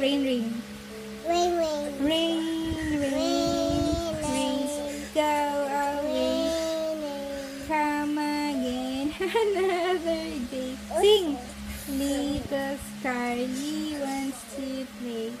oh, rain, rain, Ring ring. rain, rain, rain, go away. Come again another day. Sing! Little Scarly wants to play.